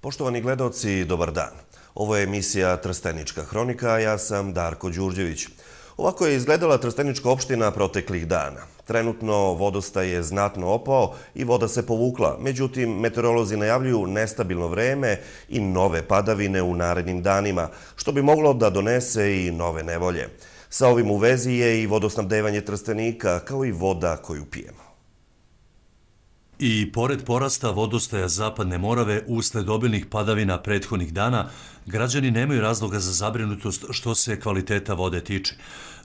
Poštovani gledalci, dobar dan. Ovo je emisija Trstenička hronika, ja sam Darko Đurđević. Ovako je izgledala Trstenička opština proteklih dana. Trenutno vodostaj je znatno opao i voda se povukla. Međutim, meteorolozi najavljuju nestabilno vreme i nove padavine u narednim danima, što bi moglo da donese i nove nevolje. Sa ovim u vezi je i vodosnabdevanje Trstenika, kao i voda koju pijemo. I pored porasta vodostaja Zapadne Morave usled obilnih padavina prethodnih dana, građani nemaju razloga za zabrinutost što se kvaliteta vode tiče.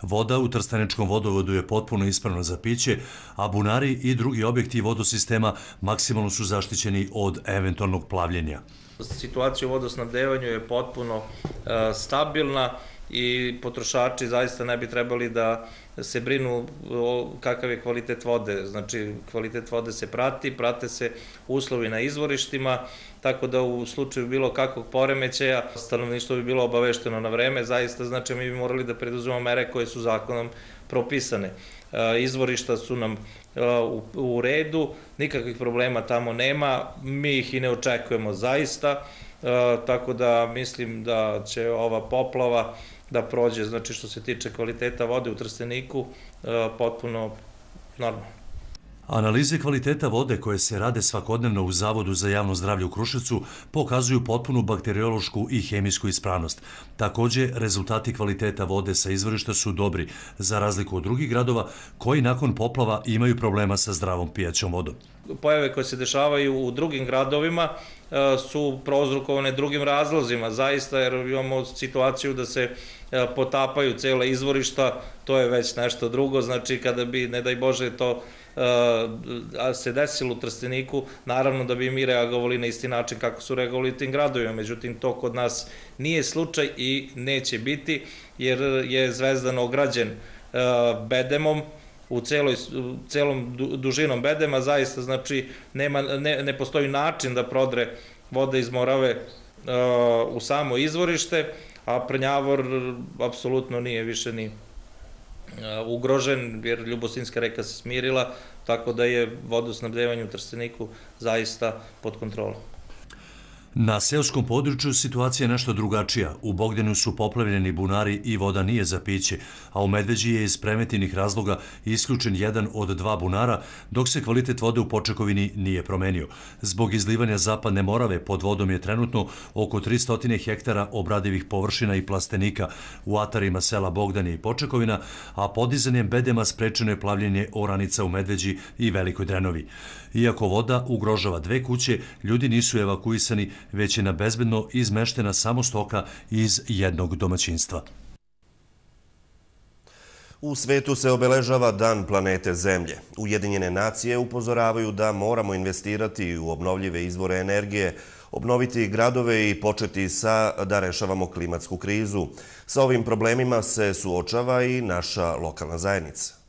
Voda u Trsteničkom vodovodu je potpuno ispravna za piće, a bunari i drugi objekti vodosistema maksimalno su zaštićeni od eventualnog plavljenja. Situacija u vodosnabdevanju je potpuno e, stabilna i potrošači zaista ne bi trebali da se brinu o kakav je kvalitet vode. Znači, kvalitet vode se prati, prate se uslovi na izvorištima, tako da u slučaju bilo kakvog poremećaja stanovništvo bi bilo obavešteno na vreme, zaista znači mi bi morali da preduzimamo mere koje su zakonom propisane. E, izvorišta su nam e, u redu, nikakvih problema tamo nema, mi ih i ne očekujemo zaista, e, tako da mislim da će ova poplava da prođe, znači što se tiče kvaliteta vode u Trsteniku, e, potpuno normalno. Analize kvaliteta vode koje se rade svakodnevno u Zavodu za javno zdravlje u Kruševcu pokazuju potpunu bakteriološku i hemijsku ispravnost. Takođe, rezultati kvaliteta vode sa izvorišta su dobri, za razliku od drugih gradova koji nakon poplava imaju problema sa zdravom pijaćom vodom. Pojave koje se dešavaju u drugim gradovima e, su prozrukovane drugim razlozima, zaista, jer imamo situaciju da se e, potapaju cele izvorišta, to je već nešto drugo, znači kada bi, ne daj Bože, to se desilo u Trsteniku, naravno da bi mi reagovali na isti način kako su reagovali tim gradovima, međutim to kod nas nije slučaj i neće biti, jer je Zvezdan ograđen e, bedemom, u celoj, celom dužinom bedema, zaista znači nema, ne, ne postoji način da prodre voda iz Morave uh, u samo izvorište, a Prnjavor apsolutno nije više ni Uh, ugrožen, jer Ljubosinska reka se smirila, tako da je vodosnabdevanje u Trsteniku zaista pod kontrolom. Na seoskom području situacija je nešto drugačija. U Bogdanu su poplavljeni bunari i voda nije za piće, a u Medveđi je iz premetinih razloga isključen jedan od dva bunara, dok se kvalitet vode u Počekovini nije promenio. Zbog izlivanja zapadne morave pod vodom je trenutno oko 300 hektara obradivih površina i plastenika u atarima sela Bogdani i Počekovina, a podizanjem bedema sprečeno je plavljenje oranica u Medveđi i Velikoj Drenovi. Iako voda ugrožava dve kuće, ljudi nisu evakuisani, već je na bezbedno izmeštena samo stoka iz jednog domaćinstva. U svetu se obeležava Dan planete Zemlje. Ujedinjene nacije upozoravaju da moramo investirati u obnovljive izvore energije, obnoviti gradove i početi sa da rešavamo klimatsku krizu. Sa ovim problemima se suočava i naša lokalna zajednica.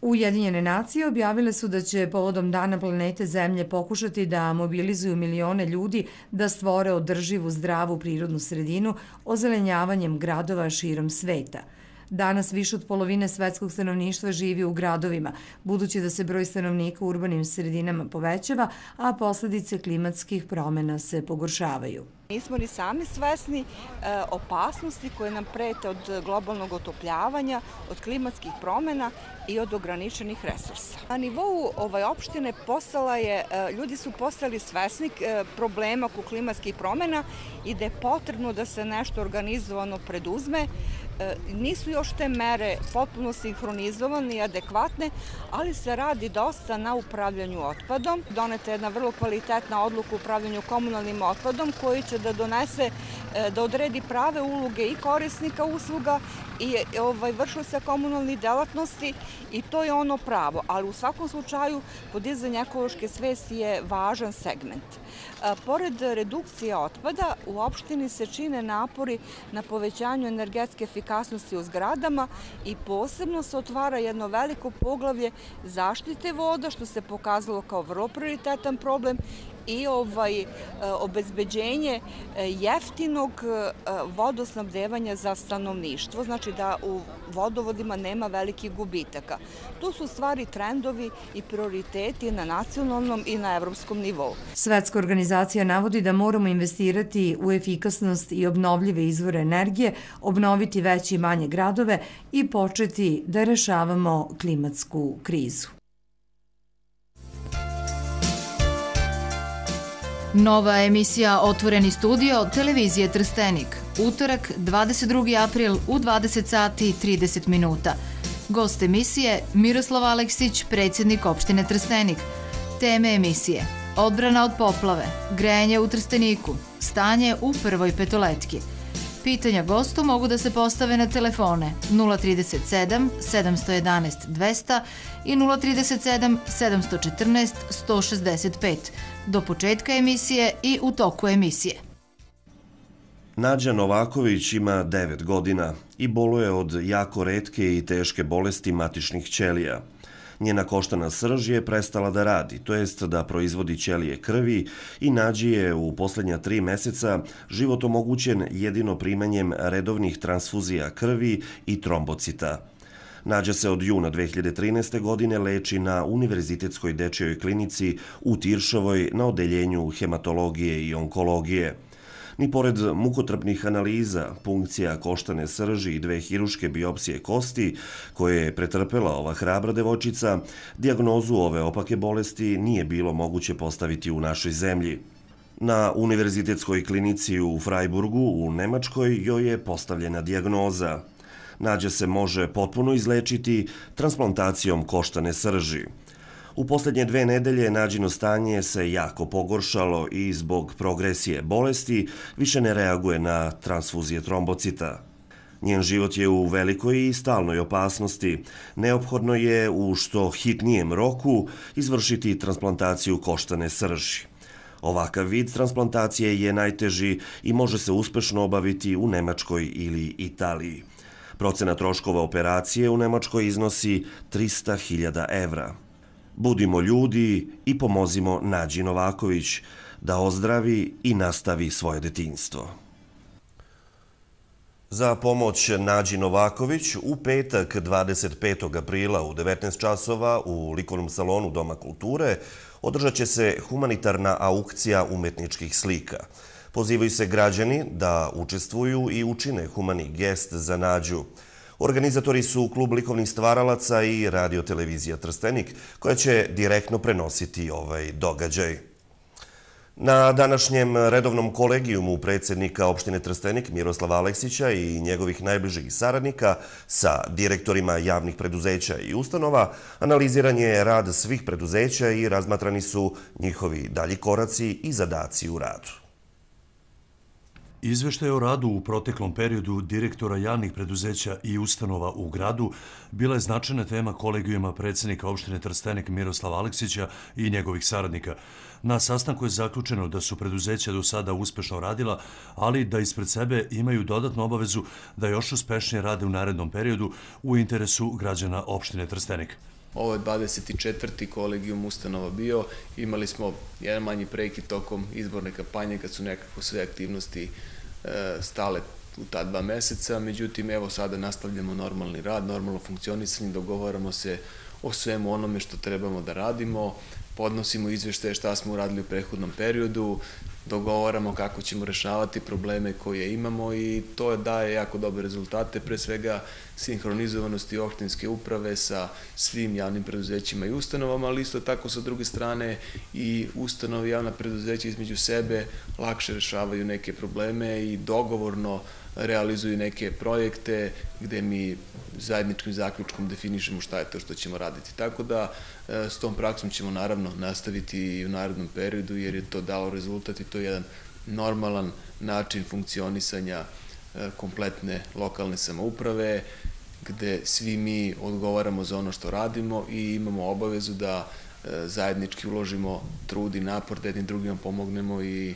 Ujedinjene nacije objavile su da će povodom Dana planete Zemlje pokušati da mobilizuju milione ljudi da stvore održivu zdravu prirodnu sredinu ozelenjavanjem gradova širom sveta – Danas više od polovine svetskog stanovništva živi u gradovima, budući da se broj stanovnika u urbanim sredinama povećava, a posledice klimatskih promena se pogoršavaju. Nismo ni sami svesni e, opasnosti koje nam prete od globalnog otopljavanja, od klimatskih promena i od ograničenih resursa. Na nivou ovaj opštine postala je, e, ljudi su postali svesni e, problema oko klimatskih promena i da je potrebno da se nešto organizovano preduzme nisu još te mere potpuno sinhronizovane i adekvatne, ali se radi dosta na upravljanju otpadom. Doneta je jedna vrlo kvalitetna odluka u upravljanju komunalnim otpadom koji će da donese, e, da odredi prave uloge i korisnika usluga i ovaj, vršoca komunalnih delatnosti i to je ono pravo, ali u svakom slučaju podizanje ekološke svesti je važan segment. A, pored redukcije otpada, u opštini se čine napori na povećanju energetske efikasnosti u zgradama i posebno se otvara jedno veliko poglavlje zaštite voda, što se pokazalo kao vrlo prioritetan problem i ovaj obezbeđenje jeftinog vodosnabdevanja za stanovništvo, znači da u vodovodima nema velikih gubitaka. Tu su stvari trendovi i prioriteti na nacionalnom i na evropskom nivou. Svetska organizacija navodi da moramo investirati u efikasnost i obnovljive izvore energije, obnoviti veće i manje gradove i početi da rešavamo klimatsku krizu. Nova emisija Otvoreni studio televizije Trstenik. Utorak, 22. april u 20 sati 30 minuta. Gost emisije Miroslav Aleksić, predsjednik opštine Trstenik. Teme emisije Odbrana od poplave, grejanje u Trsteniku, stanje u prvoj petoletki. Pitanja gostu mogu da se postave na telefone 037 711 200 i 037 714 165 do početka emisije i u toku emisije. Nađa Novaković ima 9 godina i boluje od jako redke i teške bolesti matičnih ćelija. Njena koštana srž je prestala da radi, to jest da proizvodi ćelije krvi i Nađi je u poslednja tri meseca život omogućen jedino primanjem redovnih transfuzija krvi i trombocita. Nađa se od juna 2013. godine leči na Univerzitetskoj dečjoj klinici u Tiršovoj na odeljenju hematologije i onkologije. Ni pored mukotrpnih analiza, punkcija koštane srži i dve hiruške biopsije kosti, koje je pretrpela ova hrabra devojčica, diagnozu ove opake bolesti nije bilo moguće postaviti u našoj zemlji. Na univerzitetskoj klinici u Freiburgu u Nemačkoj joj je postavljena diagnoza. Nađa se može potpuno izlečiti transplantacijom koštane srži. U poslednje dve nedelje nađino stanje se jako pogoršalo i zbog progresije bolesti više ne reaguje na transfuzije trombocita. Njen život je u velikoj i stalnoj opasnosti. Neophodno je u što hitnijem roku izvršiti transplantaciju koštane srži. Ovakav vid transplantacije je najteži i može se uspešno obaviti u Nemačkoj ili Italiji. Procena troškova operacije u Nemačkoj iznosi 300.000 evra. Budimo ljudi i pomozimo Nađi Novaković da ozdravi i nastavi svoje detinstvo. Za pomoć Nađi Novaković u petak 25. aprila u 19 časova u likovnom salonu Doma kulture održat će se humanitarna aukcija umetničkih slika. Pozivaju se građani da učestvuju i učine humani gest za Nađu. Organizatori su Klub likovnih stvaralaca i radio televizija Trstenik, koja će direktno prenositi ovaj događaj. Na današnjem redovnom kolegijumu predsjednika opštine Trstenik Miroslava Aleksića i njegovih najbližih saradnika sa direktorima javnih preduzeća i ustanova analiziran je rad svih preduzeća i razmatrani su njihovi dalji koraci i zadaci u radu. Izveštaj o radu u proteklom periodu direktora javnih preduzeća i ustanova u gradu bila je značajna tema kolegijuma predsjednika opštine Trstenik Miroslava Aleksića i njegovih saradnika. Na sastanku je zaključeno da su preduzeća do sada uspešno radila, ali da ispred sebe imaju dodatnu obavezu da još uspešnije rade u narednom periodu u interesu građana opštine Trstenik. Ovo je 24. kolegijum ustanova bio. Imali smo jedan manji prekid tokom izborne kampanje kad su nekako sve aktivnosti e, stale u ta dva meseca. Međutim, evo sada nastavljamo normalni rad, normalno funkcionisanje, dogovaramo se o svemu onome što trebamo da radimo, podnosimo izveštaje šta smo uradili u prehodnom periodu, dogovaramo kako ćemo rešavati probleme koje imamo i to daje jako dobre rezultate, pre svega sinhronizovanosti opštinske uprave sa svim javnim preduzećima i ustanovama, ali isto tako sa druge strane i ustanove javna preduzeća između sebe lakše rešavaju neke probleme i dogovorno realizuju neke projekte gde mi zajedničkim zaključkom definišemo šta je to što ćemo raditi. Tako da e, s tom praksom ćemo naravno nastaviti i u narednom periodu jer je to dalo rezultat i to je jedan normalan način funkcionisanja e, kompletne lokalne samouprave gde svi mi odgovaramo za ono što radimo i imamo obavezu da e, zajednički uložimo trud i napor da jednim drugima pomognemo i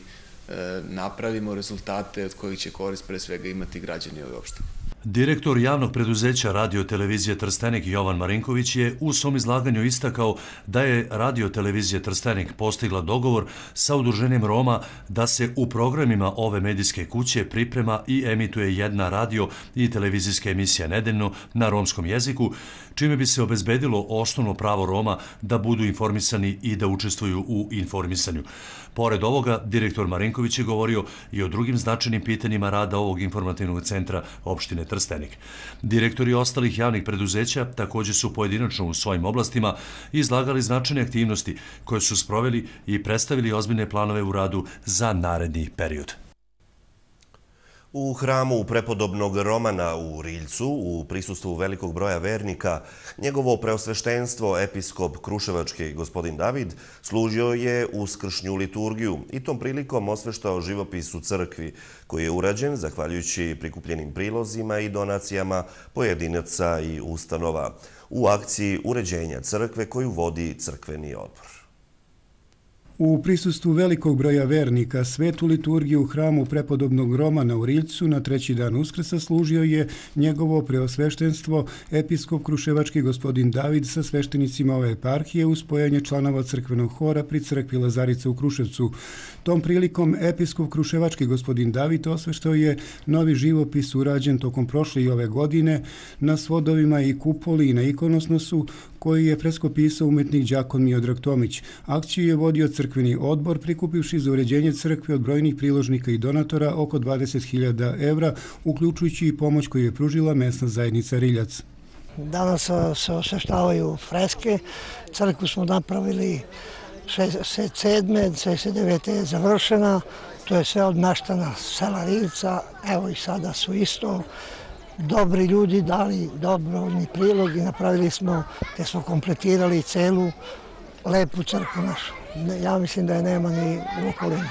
napravimo rezultate od kojih će korist pre svega imati građani ove opštine. Direktor javnog preduzeća Radio Televizije Trstenik Jovan Marinković je u svom izlaganju istakao da je Radio Televizija Trstenik postigla dogovor sa udruženjem Roma da se u programima ove medijske kuće priprema i emituje jedna radio i televizijska emisija nedeljno na romskom jeziku, čime bi se obezbedilo osnovno pravo Roma da budu informisani i da učestvuju u informisanju. Pored ovoga, direktor Marinković je govorio i o drugim značajnim pitanjima rada ovog informativnog centra opštine Trstenik. Direktori ostalih javnih preduzeća takođe su pojedinačno u svojim oblastima izlagali značajne aktivnosti koje su sproveli i predstavili ozbiljne planove u radu za naredni period. U hramu prepodobnog Romana u Riljcu, u prisustvu velikog broja vernika, njegovo preosveštenstvo, episkop Kruševački gospodin David, služio je u skršnju liturgiju i tom prilikom osveštao živopis u crkvi, koji je urađen zahvaljujući prikupljenim prilozima i donacijama pojedinaca i ustanova u akciji uređenja crkve koju vodi crkveni odbor. U prisustvu velikog broja vernika svetu liturgiju u hramu prepodobnog Romana u Riljcu na treći dan Uskrsa služio je njegovo preosveštenstvo episkop Kruševački gospodin David sa sveštenicima ove eparhije uz spojanje članova crkvenog hora pri crkvi Lazarica u Kruševcu. Tom prilikom episkop Kruševački gospodin David osveštao je novi živopis urađen tokom prošle i ove godine na svodovima i kupoli i na ikonosnosu koji je preskopisao umetnik Đakon Miodrag Tomić. Akciju je vodio crkveni odbor prikupivši za uređenje crkve od brojnih priložnika i donatora oko 20.000 evra, uključujući i pomoć koju je pružila mesna zajednica Riljac. Danas se osveštavaju freske, crkvu smo napravili 67. 69. je završena, to je sve od meštana sela Rilca, evo i sada su isto dobri ljudi dali dobrovoljni prilog i napravili smo, te smo kompletirali celu lepu crkvu našu. Ja mislim da je nema ni u okolini.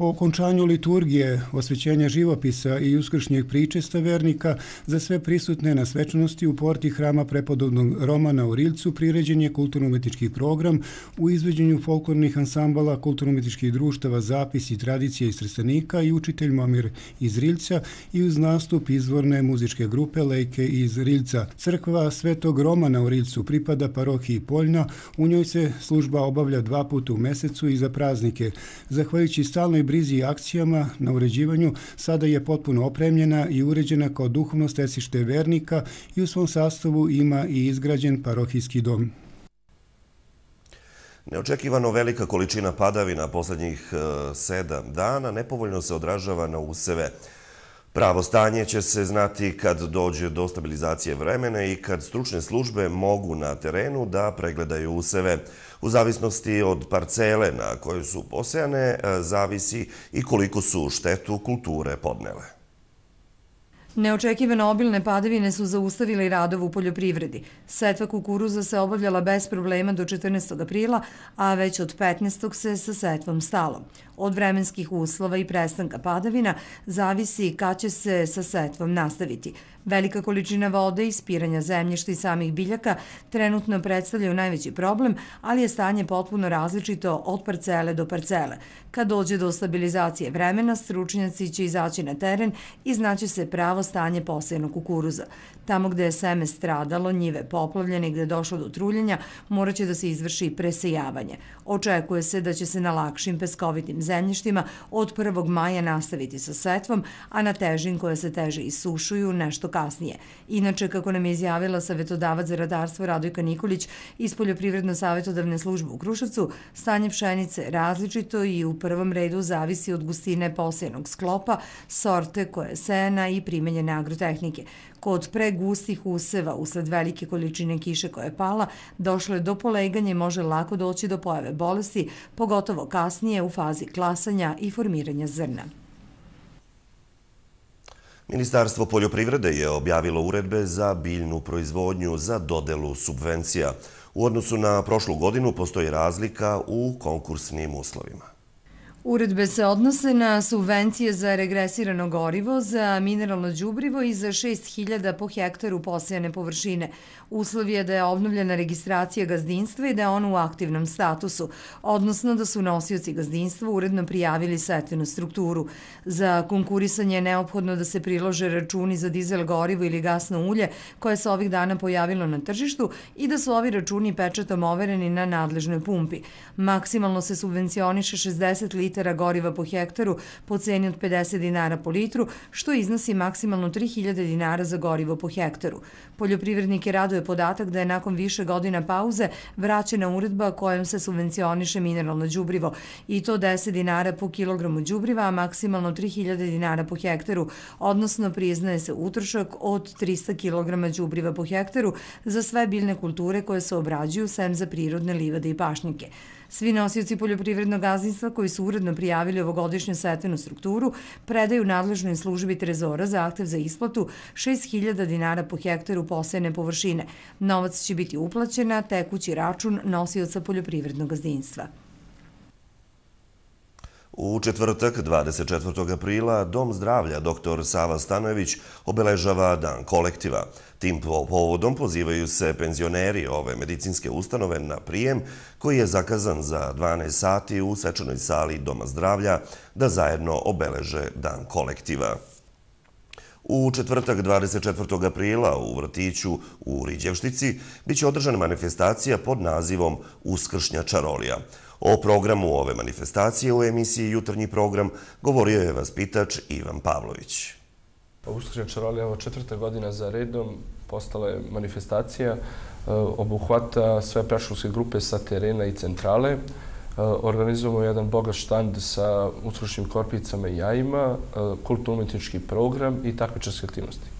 Po okončanju liturgije, osvećenja živopisa i uskršnjeg pričesta vernika, za sve prisutne na svečanosti u porti hrama prepodobnog Romana u Rilcu priređen je kulturno-umetnički program u izveđenju folklornih ansambala, kulturno-umetničkih društava, zapis i tradicija iz Trstanika i učitelj Momir iz Rilca i uz nastup izvorne muzičke grupe Lejke iz Rilca. Crkva Svetog Romana u Rilcu pripada parohiji Poljna, u njoj se služba obavlja dva puta u mesecu i za praznike. Zahvaljujući stalnoj brizi i akcijama na uređivanju sada je potpuno opremljena i uređena kao duhovno stesište vernika i u svom sastavu ima i izgrađen parohijski dom. Neočekivano velika količina padavina poslednjih e, sedam dana nepovoljno se odražava na useve. Pravo stanje će se znati kad dođe do stabilizacije vremena i kad stručne službe mogu na terenu da pregledaju useve. U zavisnosti od parcele na kojoj su posejane, e, zavisi i koliko su štetu kulture podnele. Neočekivano obilne padavine su zaustavili radov u poljoprivredi. Setva kukuruza se obavljala bez problema do 14. aprila, a već od 15. se sa setvom stalo. Od vremenskih uslova i prestanka padavina zavisi kad će se sa setvom nastaviti. Velika količina vode i spiranja zemljišta i samih biljaka trenutno predstavljaju najveći problem, ali je stanje potpuno različito od parcele do parcele. Kad dođe do stabilizacije vremena, stručnjaci će izaći na teren i znaće se pravo stanje posejenog kukuruza. Tamo gde je seme stradalo, njive poplavljene i gde je došlo do truljenja, morat će da se izvrši presejavanje. Očekuje se da će se na lakšim peskovitim zemljištima od 1. maja nastaviti sa setvom, a na težin koje se teže isušuju nešto kasnije. Inače, kako nam je izjavila savjetodavac za radarstvo Radojka Nikolić iz Poljoprivredno-savjetodavne službe u Kruševcu, stanje pšenice različito i u prvom redu zavisi od gustine posejenog sklopa, sorte koje je sena i primenjene agrotehnike. Kod pregustih useva usled velike količine kiše koja je pala, došlo je do poleganja i može lako doći do pojave bolesti, pogotovo kasnije u fazi klasanja i formiranja zrna. Ministarstvo poljoprivrede je objavilo uredbe za biljnu proizvodnju za dodelu subvencija. U odnosu na prošlu godinu postoji razlika u konkursnim uslovima. Uredbe se odnose na subvencije za regresirano gorivo, za mineralno đubrivo i za 6000 po hektaru posejane površine. Uslov je da je obnovljena registracija gazdinstva i da je ono u aktivnom statusu, odnosno da su nosioci gazdinstva uredno prijavili setvenu strukturu. Za konkurisanje je neophodno da se prilože računi za dizel gorivo ili gasno ulje koje se ovih dana pojavilo na tržištu i da su ovi računi pečatom overeni na nadležnoj pumpi. Maksimalno se subvencioniše 60 litara goriva po hektaru po ceni od 50 dinara po litru, što iznosi maksimalno 3000 dinara za gorivo po hektaru. Poljoprivrednike raduje podatak da je nakon više godina pauze vraćena uredba kojom se subvencioniše mineralno đubrivo i to 10 dinara po kilogramu đubriva, a maksimalno 3000 dinara po hektaru, odnosno priznaje se utrošak od 300 kilograma đubriva po hektaru za sve biljne kulture koje se obrađuju sem za prirodne livade i pašnjake. Svi nosioci poljoprivrednog gazdinstva koji su uredno prijavili ovogodišnju setvenu strukturu predaju nadležnoj službi Trezora zahtev za isplatu 6000 dinara po hektaru posejene površine. Novac će biti uplaćen na tekući račun nosioca poljoprivrednog gazdinstva. U četvrtak, 24. aprila, Dom zdravlja dr. Sava Stanojević obeležava Dan kolektiva. Tim povodom pozivaju se penzioneri ove medicinske ustanove na prijem koji je zakazan za 12 sati u svečanoj sali Doma zdravlja da zajedno obeleže Dan kolektiva. U četvrtak 24. aprila u vrtiću u Riđevštici biće održana manifestacija pod nazivom Uskršnja čarolija. O programu ove manifestacije u emisiji Jutarnji program govorio je vaspitač Ivan Pavlović. Uskršnja čarolija je četvrta godina za redom, postala je manifestacija, e, obuhvata sve preškolske grupe sa terena i centrale. E, organizujemo jedan bogat štand sa uskršnjim korpicama i jajima, e, kulturno-umetnički program i takvičarske aktivnosti.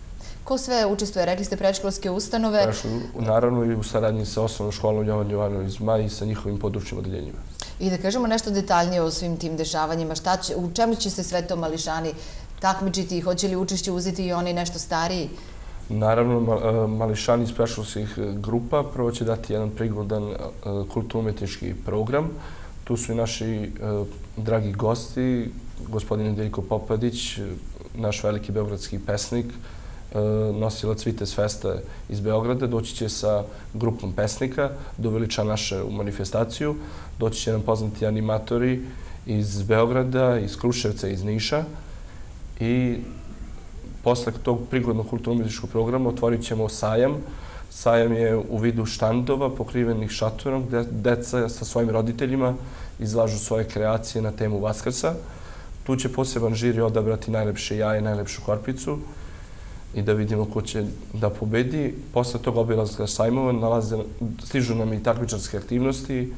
Ko sve učestvuje? Rekli ste predškolske ustanove. Naravno i u saradnji sa osnovnom školom Jovan Jovanović Zmaj i sa njihovim područnim odeljenjima. I da kažemo nešto detaljnije o svim tim dešavanjima. Šta će, u čemu će se sve to mališani takmičiti? Hoće li učešće uzeti i oni nešto stariji? Naravno, e, mališani iz predškolskih grupa prvo će dati jedan prigodan e, kulturno-umetnički program. Tu su i naši e, dragi gosti, gospodin Deljko Popadić, naš veliki beogradski pesnik, E, nosilac Vitez Festa iz Beograda, doći će sa grupom pesnika uveliča naše u manifestaciju. Doći će nam poznati animatori iz Beograda, iz Kruševca, iz Niša i posle tog prigodnog kulturno-umetničkog programa otvorit ćemo sajam. Sajam je u vidu štandova pokrivenih šatorom gde deca sa svojim roditeljima izlažu svoje kreacije na temu Vaskrsa. Tu će poseban žiri odabrati najlepše jaje, najlepšu korpicu i da vidimo ko će da pobedi. Posle tog obilazka sajmova nalaze, stižu nam i takmičarske aktivnosti,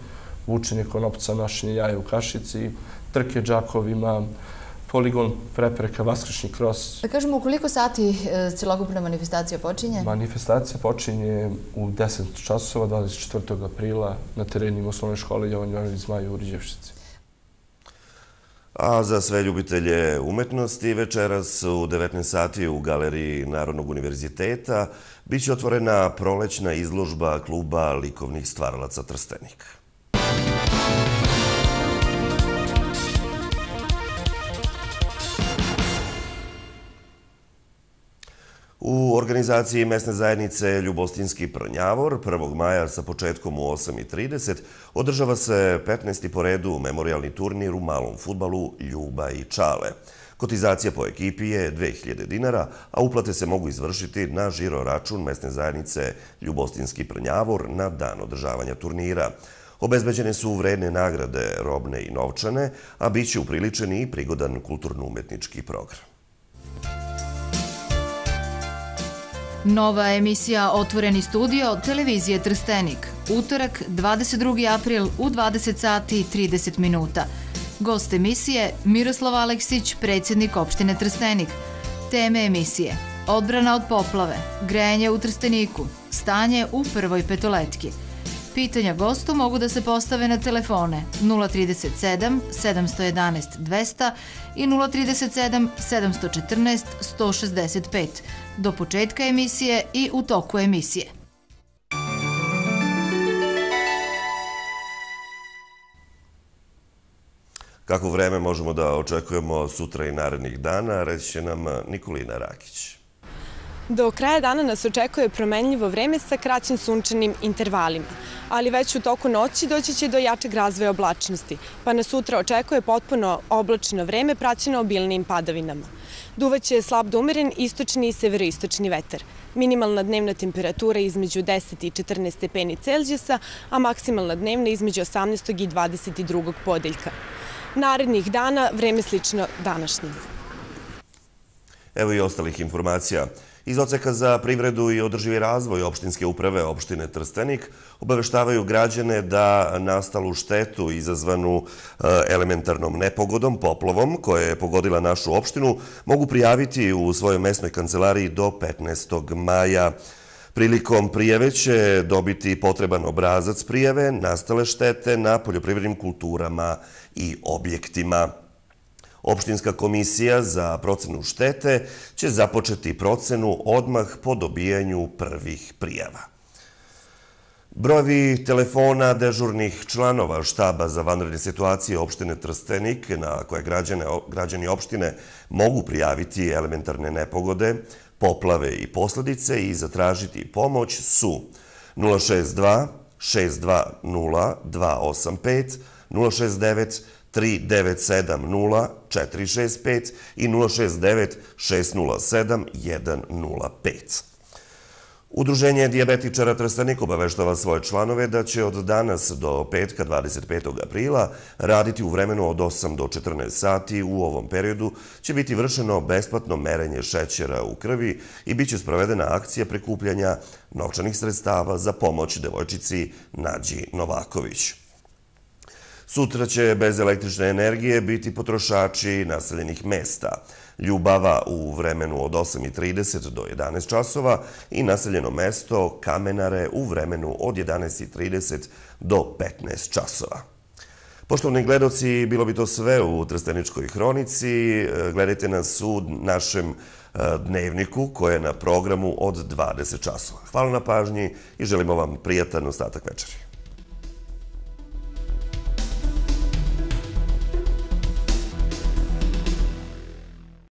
vučenje konopca, nošenje jaja u kašici, trke džakovima, poligon prepreka, vaskršnji kros. Da kažemo, u koliko sati e, celokupna manifestacija počinje? Manifestacija počinje u 10 časova, 24. aprila, na terenima osnovne škole Jovan Jovanović Zmaju u Riđevšici. A za sve ljubitelje umetnosti večeras u 19 sati u Galeriji Narodnog univerziteta biće otvorena prolećna izložba kluba likovnih stvaralaca Trstenik. U organizaciji mesne zajednice Ljubostinski prnjavor 1. maja sa početkom u 8.30 održava se 15. po redu memorialni turnir u malom futbalu Ljuba i Čale. Kotizacija po ekipi je 2000 dinara, a uplate se mogu izvršiti na žiro račun mesne zajednice Ljubostinski prnjavor na dan održavanja turnira. Obezbeđene su vredne nagrade robne i novčane, a bit će upriličeni i prigodan kulturno-umetnički program. Nova emisija Otvoreni studio televizije Trstenik. Utorak, 22. april u 20 sati i 30 minuta. Gost emisije Miroslav Aleksić, predsjednik opštine Trstenik. Teme emisije Odbrana od poplave, grejanje u Trsteniku, stanje u prvoj petoletki. Pitanja gostu mogu da se postave na telefone 037 711 200 i 037 714 165 do početka emisije i u toku emisije. Kako vreme možemo da očekujemo sutra i narednih dana, reći će nam Nikolina Rakić. Do kraja dana nas očekuje promenljivo vreme sa kraćim sunčanim intervalima, ali već u toku noći doći će do jačeg razvoja oblačnosti, pa nas sutra očekuje potpuno oblačeno vreme praćeno obilnim padavinama. Duvaće slab da umeren istočni i severoistočni vetar. Minimalna dnevna temperatura između 10 i 14 stepeni Celzijusa, a maksimalna dnevna između 18. i 22. podeljka. Narednih dana vreme slično današnjim. Evo i ostalih informacija. Iz oceka za privredu i održivi razvoj opštinske uprave opštine Trstenik obaveštavaju građane da nastalu štetu izazvanu e, elementarnom nepogodom, poplovom, koja je pogodila našu opštinu, mogu prijaviti u svojoj mesnoj kancelariji do 15. maja. Prilikom prijeve će dobiti potreban obrazac prijeve nastale štete na poljoprivrednim kulturama i objektima. Opštinska komisija za procenu štete će započeti procenu odmah po dobijanju prvih prijava. Brojevi telefona dežurnih članova štaba za vanredne situacije opštine Trstenik, na koje građani opštine mogu prijaviti elementarne nepogode, poplave i posledice i zatražiti pomoć su 062 620 285 069 3970 465 i 069 607 105. Udruženje dijabetičara Trstanik obaveštava svoje članove da će od danas do petka 25. aprila raditi u vremenu od 8 do 14 sati. U ovom periodu će biti vršeno besplatno merenje šećera u krvi i bit će sprovedena akcija prikupljanja novčanih sredstava za pomoć devojčici Nađi Novaković. Sutra će bez električne energije biti potrošači naseljenih mesta. Ljubava u vremenu od 8.30 do 11 časova i naseljeno mesto Kamenare u vremenu od 11.30 do 15 časova. Poštovni gledoci, bilo bi to sve u Trsteničkoj hronici. Gledajte nas u našem e, dnevniku koje je na programu od 20 časova. Hvala na pažnji i želimo vam prijatan ostatak večeri.